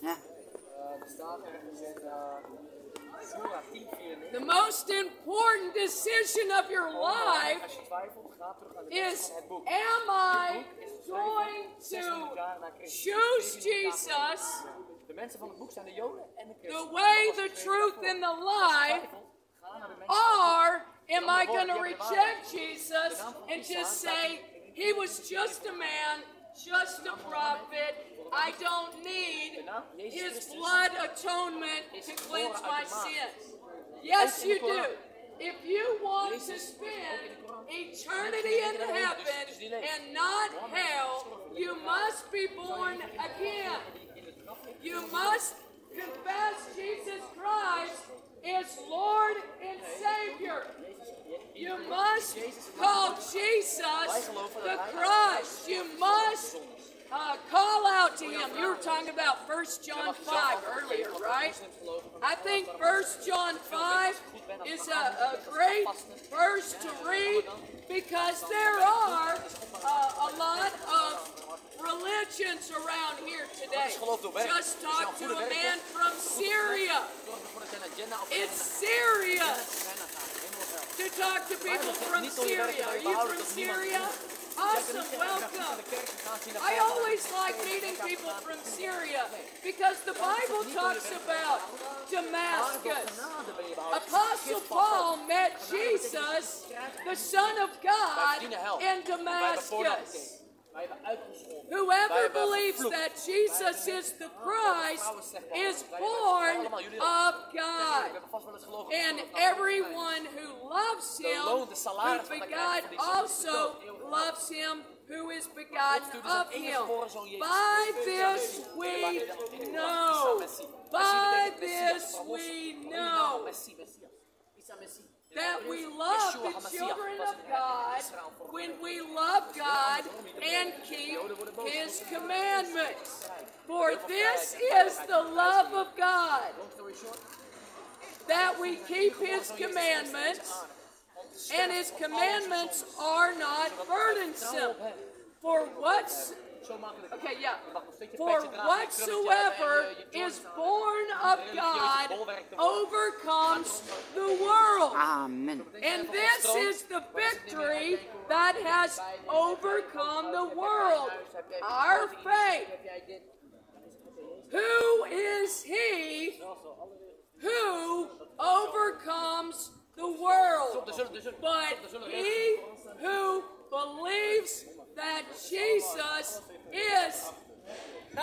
Ja. Staat ergens in Surah 10, 4 The most important decision of your life is. Am I going to 600 jaar na Christus. choose 1400 jaar na Jesus, the way, the truth, and the life, or am I going to reject Jesus and just say, He was just a man, just a prophet? I don't need His blood atonement to cleanse my sins. Yes, you do. If you want to spend eternity in heaven and not hell, you must be born again. You must confess Jesus Christ is Lord and Savior. You must call Jesus the Christ. You must uh, call out to Him. You were talking about 1 John 5 earlier, right? I think 1 John 5 is a, a great verse to read because there are uh, a lot of religions around here today. Just talk to a man from Syria. It's serious to talk to people from Syria. Are you from Syria? Awesome, welcome. I always like meeting people from Syria because the Bible talks about Damascus. Apostle Paul met Jesus, the Son of God, in Damascus. Whoever believes that Jesus is the Christ is born of God. And everyone who loves him, who begot, also loves him who is begotten of him. By this we know. By this we know that we love the children of God when we love God and keep His commandments. For this is the love of God, that we keep His commandments, and His commandments are not burdensome. For what's Okay, yeah. For whatsoever is born of God overcomes the world. Amen. And this is the victory that has overcome the world. Our faith. Who is he who overcomes the world? But he who believes that Jesus is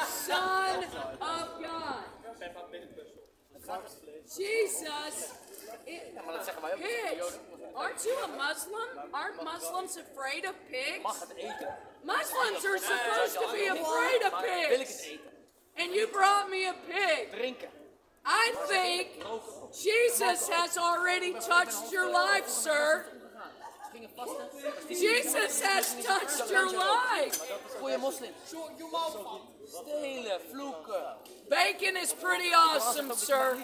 Son of God. Jesus pigs. Aren't you a Muslim? Aren't Muslims afraid of pigs? Muslims are supposed to be afraid of pigs. And you brought me a pig. I think Jesus has already touched your life, sir. Jesus has touched your life. Goeie moslims. Stelen, vloeken. Bacon is pretty awesome, sir.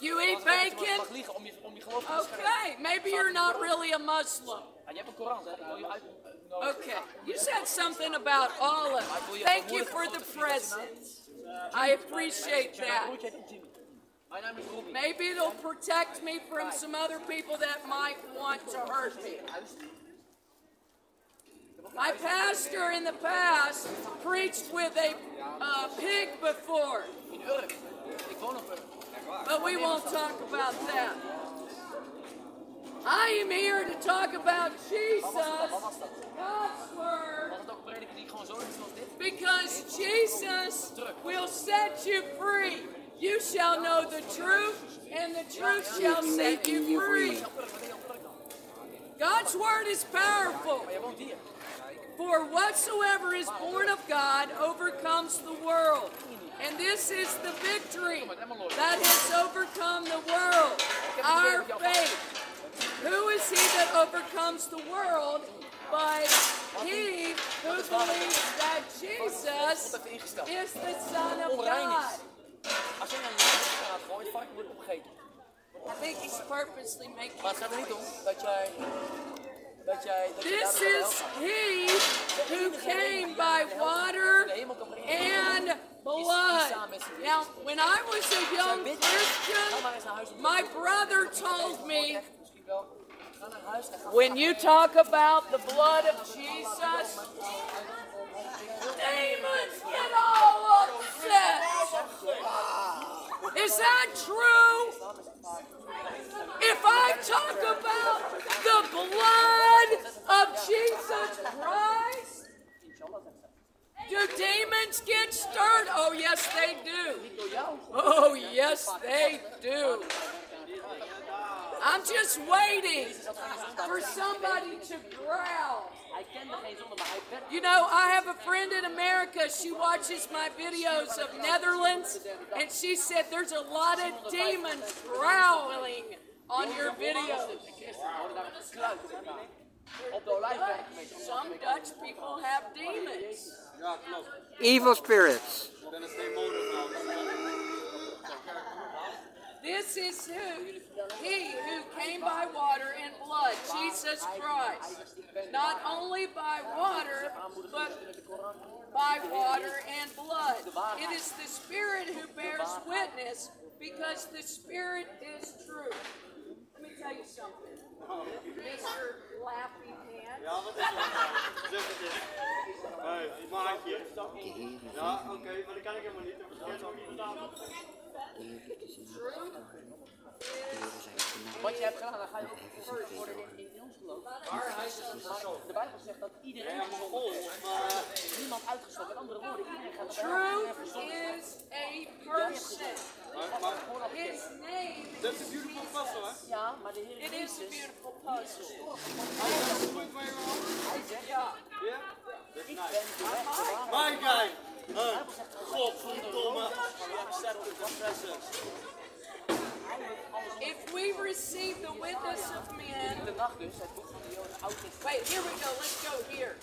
You eat bacon? mag liegen om je, om je geloof te beschermen. Okay, maybe you're not really a Muslim. Ja, je hebt een Koran, hè? Ik wil je uit. Okay, you said something about olive. Thank you for the presents. I appreciate that. Maybe it'll protect me from some other people that might want to hurt me. My pastor in the past preached with a uh, pig before, but we won't talk about that. I am here to talk about Jesus, God's Word, because Jesus will set you free. You shall know the truth, and the truth shall set you free. God's Word is powerful. For whatsoever is born of God overcomes the world. And this is the victory that has overcome the world, our faith. Who is he that overcomes the world but he who believes that Jesus is the Son of God? Als jij een lijf op straat gooit, varken wordt opgegeten. I think he's purposely making Maar het gaat er niet om dat jij... Dat jij... Dat This wel is he who came by water De hemel kan brengen. and blood. Now, when I was a young Christian, maar eens naar huis. om te my brother told me Echt, misschien wel. Ga naar huis en ga when you talk about the blood of Jesus, demons get all upset. Is that true? If I talk about the blood of Jesus Christ, do demons get stirred? Oh, yes, they do. Oh, yes, they do. I'm just waiting for somebody to growl. You know, I have a friend in America. She watches my videos of Netherlands, and she said there's a lot of demons growling on your videos. Some Dutch people have demons. Evil spirits. This is who, he who came by water and blood, Jesus Christ. Not only by water, but by water and blood. It is the Spirit who bears witness because the Spirit is true. Let me tell you something. Mr. Lappy Pants. Ja, wat is het? Zeg het. Hé, hey, maatje. Ja, oké, maar dat kan ik helemaal niet. Dat verkeerd ook niet verstaan. True Wat je hebt gedaan, dan ga je ook vervolgens worden in, in ons geloof. Maar de Bijbel zegt dat iedereen Ja, maar vol. Maar niemand uitgestoken. Met andere woorden, iedereen gaat Truth is a person. maar- His name dat is een beautiful puzzle, hè? Ja, maar de Heer It is a Jezus, beautiful puzzle. Hij zegt. Ja? Dat is ik nice. ben de weg, waarheid. My guy. Godverdomme. If we receive the witness of men, wait, here we go, let's go here.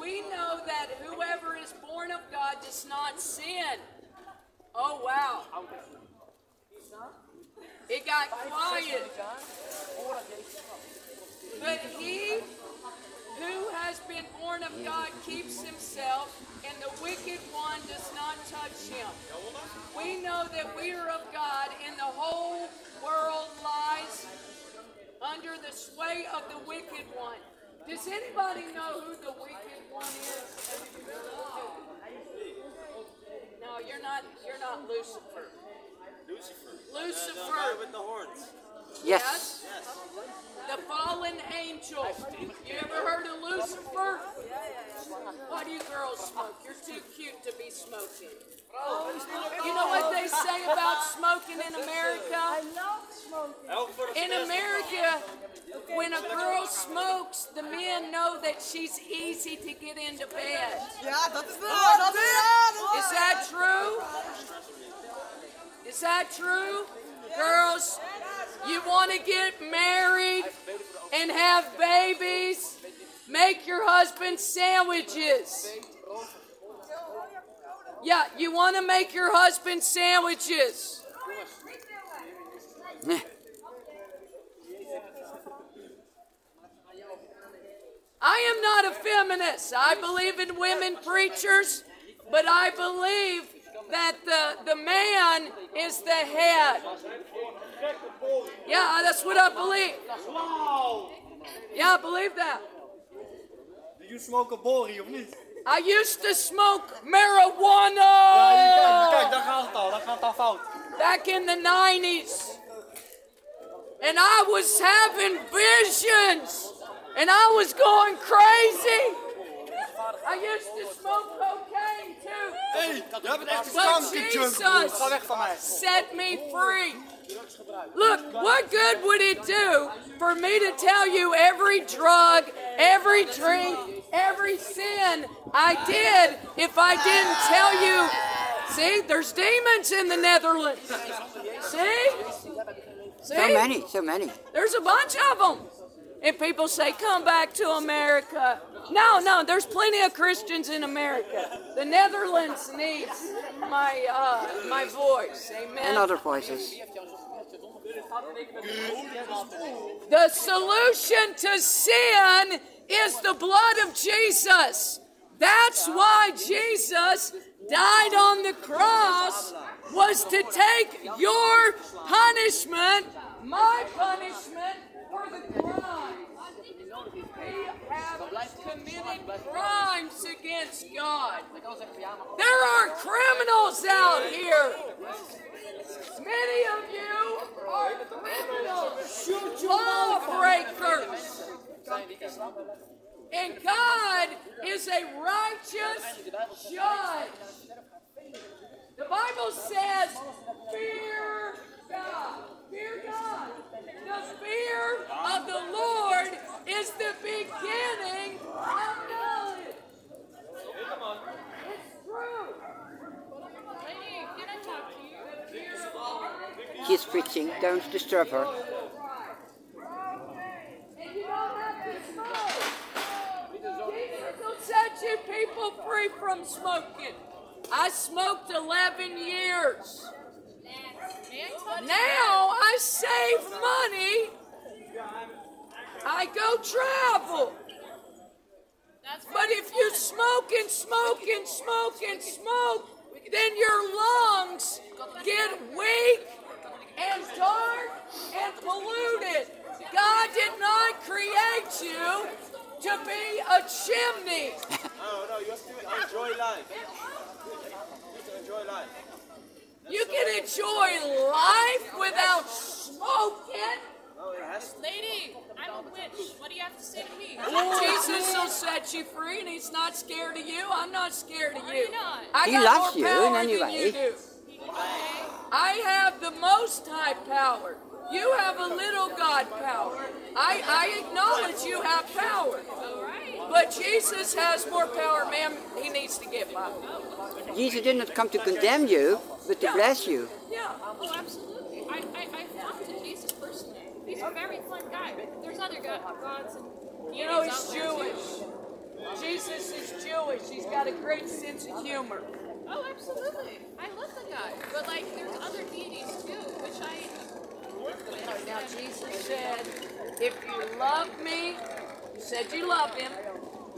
We know that whoever is born of God does not sin. Oh, wow. It got quiet. But he who has been born of God keeps himself, and the wicked one does not touch him. We know that we are of God, and the whole world lies under the sway of the wicked one. Does anybody know who the wicked one is? No, you're not. You're not Lucifer. Lucifer. Lucifer. with the horns. Yes. The fallen angel. You ever heard of Lucifer? Why do you girls smoke? You're too cute to be smoking. You know what they say about smoking in America? Elk voor de In America, when a girl smokes, the men know that she's easy to get into bed. Ja, dat is waar. Dat is waar. Is that true? Is that true? Girls, you want to get married and have babies? Make your husband sandwiches. Yeah, you want to make your husband sandwiches. I am not a feminist. I believe in women preachers, but I believe that the, the man is the head. Yeah, that's what I believe. Yeah, I believe that. Do you smoke a bori of niet? I used to smoke marijuana Ja, kijk, kijk, daar gaat het al. Daar gaat het al fout. back in the 90s. And I was having visions. And I was going crazy. I used to smoke cocaine too. Hé, hey, jij bent echt een But. Jesus Ga weg van mij. set me free. Look, what good would it do for me to tell you every drug, every drink, every sin I did if I didn't tell you? See, there's demons in the Netherlands. See? See? So many, so many. There's a bunch of them. And people say, come back to America. No, no, there's plenty of Christians in America. The Netherlands needs my uh, my voice. Amen. And other voices. The solution to sin is the blood of Jesus. That's why Jesus died on the cross was to take your punishment, my punishment, for the crime. We have committed crimes against God. There are criminals out here. Many of you are criminals, lawbreakers. And God is a righteous judge. The Bible says, fear God. Fear God. The fear of the Lord is the beginning of knowledge. It's true. Lady, can I talk to you? The fear of the Lord She's preaching. Don't disturb her. And you don't have to smoke. Jesus will set you people free from smoking. I smoked 11 years. Now I save money. I go travel. But if you smoke and smoke and smoke and smoke, then your lungs get weak and dark and polluted. God did not create you to be a chimney. No, no, you have to enjoy life. You enjoy life. You can enjoy life without smoking. No, it has to. Lady, I'm a witch. What do you have to say to me? Jesus will set you free, and He's not scared of you. I'm not scared of you. you? I He got loves more you in power any than way. you do. I have the most high power. You have a little God power. I, I acknowledge you have power. But Jesus has more power, ma'am. He needs to get by. Jesus did not come to condemn you, but to bless you. Yeah. Oh, absolutely. I, I, I've talked to Jesus personally. He's a very fun guy. There's other go- gods and You know, he's out there, too. Jewish. Jesus is Jewish. He's got a great sense of humor. Oh, absolutely. I love the guy. But, like, there's other deities, too, which I... Now, Jesus said, if you love me, you said you love him.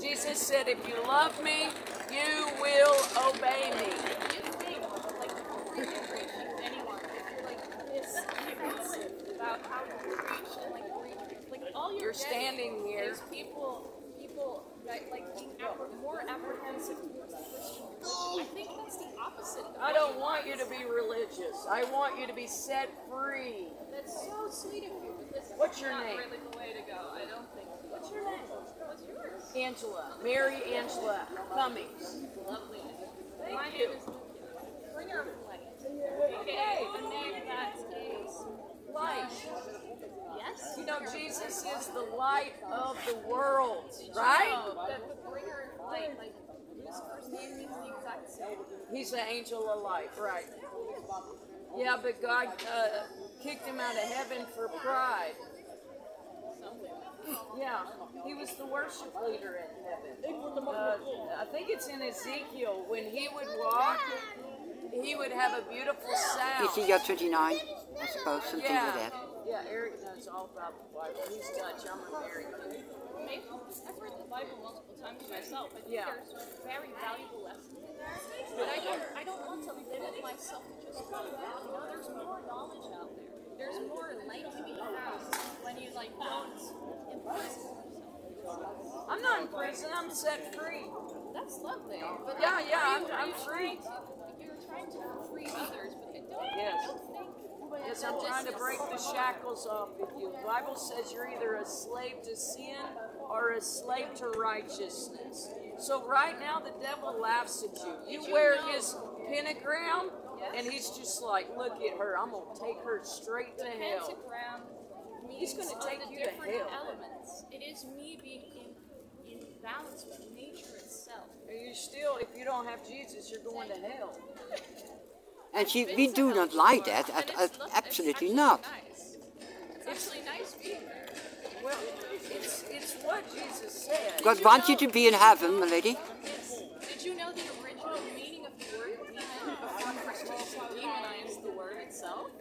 Jesus said, if you love me, you will obey me. You think, like, when you're preaching to anyone, if you're, like, this defensive about how you preach and, like, preach, like, all you're, You're getting standing here. is people, people, that, like, being more apprehensive towards. I think that's the opposite. I don't want you to be religious. I want you to be set free. That's so sweet of you, What's is your not name? really the way to go. I don't think. What's your name? What's yours? Angela. Mary Angela Cummings. Lovely. Thank My you. name is Bringer of Light. Okay, a name that is Light. yes. You know, Jesus is the light of the world, right? No, that the bringer of light, like Lucifer's name means the exact same. He's the angel of light, right? Yeah, but God uh, kicked him out of heaven for pride. Yeah, he was the worship leader in heaven. Uh, I think it's in Ezekiel. When he would walk, he would have a beautiful sound. Ezekiel 29, I suppose, something Yeah, like that. yeah. Eric knows all about the Bible. He's Dutch. I'm American. Maybe I've read the Bible multiple times myself. I think Yeah. there's very valuable lessons in there. But I don't, I don't want to limit myself to just one. You know, there's more knowledge out there. There's more light to be found when you like don't imprison yourself. I'm not in prison. I'm set free. That's lovely. But Yeah, like, yeah, I'm- you, I'm free. trying to- You're trying to free others, but I don't, Yes. I don't think. Yes, I'm trying to break the shackles off of you. The Bible says you're either a slave to sin or a slave to righteousness. So right now the devil laughs at you. You you wear know- his pentagram, and he's just like, look at her. I'm gonna take her straight to hell. Pentagram He's gonna take the you to different hell. elements. It is me being in, in balance with nature itself. You still, if you don't have Jesus, you're going to hell. And she, we do not like that, at, at, lo- it's absolutely not. Nice. It's actually nice being there. Well, it's it's what Jesus said. God wants you to be in heaven, my lady. You know the original meaning of the word demon before Christians demonized the word itself?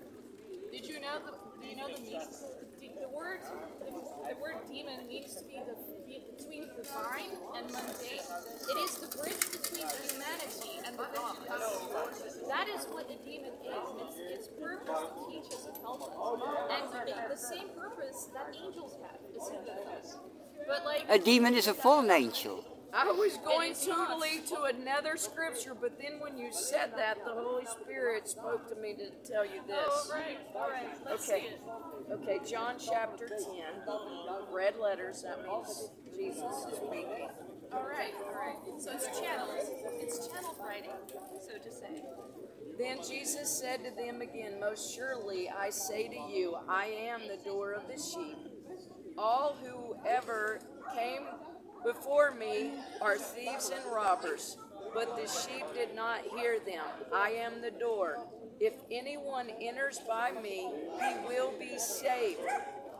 Did you know the do you know the meaning? The, word the, the word demon means to be the between divine and mundane. It is the bridge between humanity and the gods. That is what a demon is. It's its purpose to teach us and help us. And the, same purpose that angels have is. But like A demon is a fallen angel. I was going It is not. totally to another scripture, but then when you said that, the Holy Spirit spoke to me to tell you Oh, this. right, all right. Let's Okay. Okay, John chapter 10, red letters, that means Jesus is speaking. All right, all right. So it's channeled. It's channeled writing, so to say. Then Jesus said to them again, Most surely I say to you, I am the door of the sheep. All who ever came before me are thieves and robbers, but the sheep did not hear them. I am the door. If anyone enters by me, he will be saved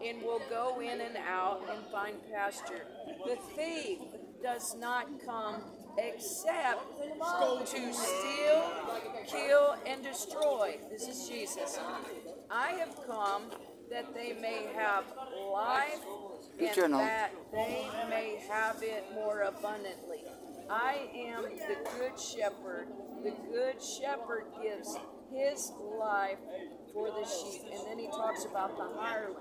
and will go in and out and find pasture. The thief does not come except to steal, kill, and destroy. This is Jesus. I have come that they may have life Eternal. that they may have it more abundantly. I am the good shepherd. The good shepherd gives his life for the sheep. And then he talks about the hireling.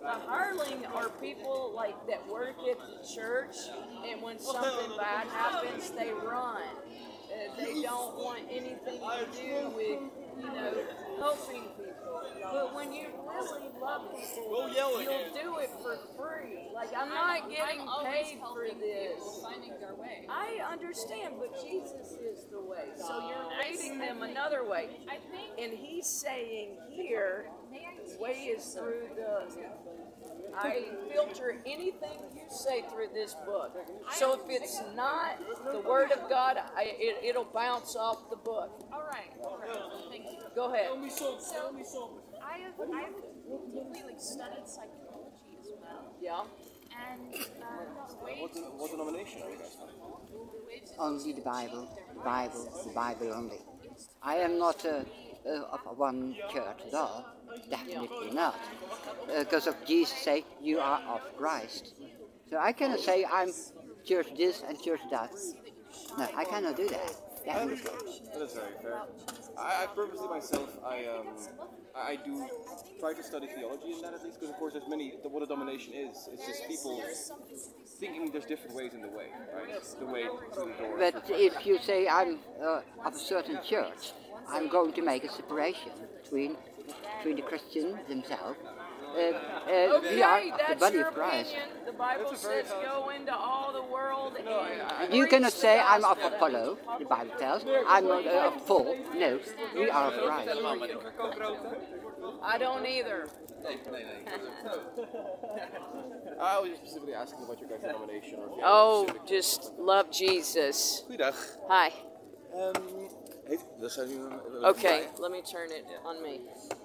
The hireling are people like that work at the church, and when something bad happens, they run. Uh, they don't want anything to do with, you know, helping people. But when you really love people, you'll do it for free. Like I'm not getting I'm paid for helping this. people finding their way. I understand, but Jesus is the way. So you're I- leading them another way. I think And he's saying here, the way is through the. I filter anything you say through this book. So if it's not the Word of God, I, it, it'll bounce off the book. All right, all right. Thank you. Go ahead. So I have I have deeply like studied psychology as well, Yeah. and um, the way to What denomination are you guys from? the way to Only the Bible, the Bible, the Bible only. I am not uh, uh, of one church at all. Definitely not. Because of Jesus say, you are of Christ. So I cannot say I'm church this and church that. No, I cannot do that. I Definitely. understand. That is very fair. I, I purposely myself, I um, I do try to study theology in that at least, because of course there's many. The, what a domination is, it's just people thinking there's different ways in the way, right? The way to the door. But if you say I'm uh, of a certain church, I'm going to make a separation between between the Christians themselves. Uh, uh, Okay, we are of the that's body your of Christ. opinion. The Bible says go into all the world and You preach cannot the say I'm of gospel." Apollo, the Bible tells. I'm not uh, of Paul. No, we are of Christ. I don't either. I was just specifically asking about your guys' denomination. Or if you Oh, just love Jesus. Goeiedag. Hi. Ehm, heeft, we zijn nu een- Okay, let me turn it on me.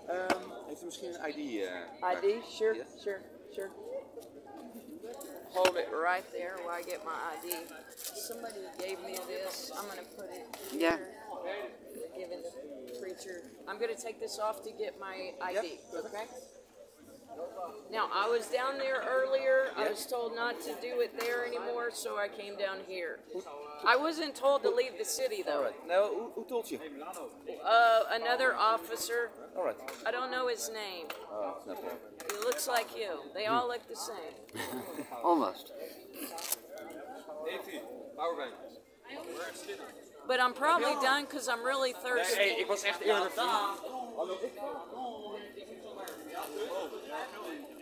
Ehm, heeft u misschien een ID? eh, ID? Sure, Yeah. sure, sure. Hold it right there while I get my ID. Somebody gave me this. I'm gonna put it here. Yeah. Give it to the preacher. I'm gonna take this off to get my ID. Okay. Now I was down there earlier. I was told not to do it there anymore, so I came down here. I wasn't told to leave the city though. Alright. Nou, who, who told you? Uh, another officer. Alright. I don't know his name. Oh, snap it. He looks like you. They all look the same. Almost. Powerbank. But I'm probably done because I'm really thirsty. Hey, ik was echt eerder.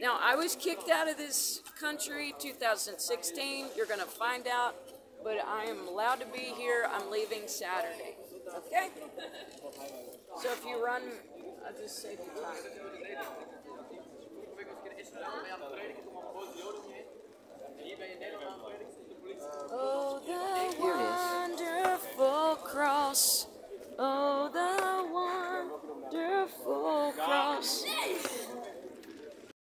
Now, I was kicked out of this country 2016. You're going to find out, but I am allowed to be here. I'm leaving Saturday. Okay? So if you run, I'll just save you time. Oh, the wonderful cross. Oh, the wonderful wonderful cross.